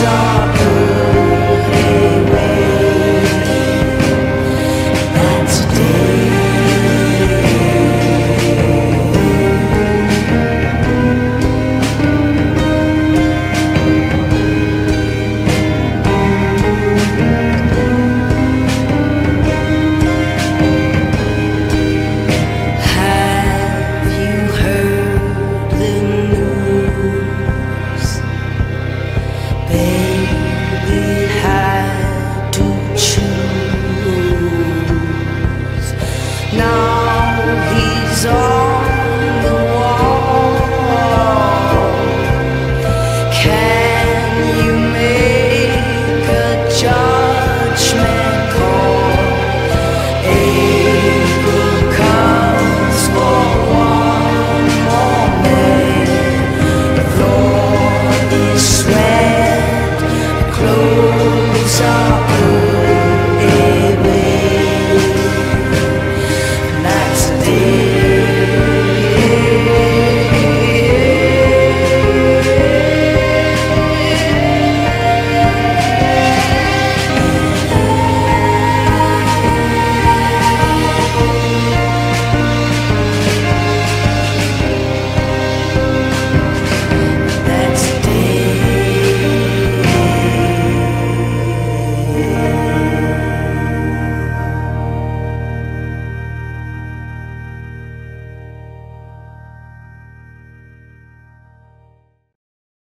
darker is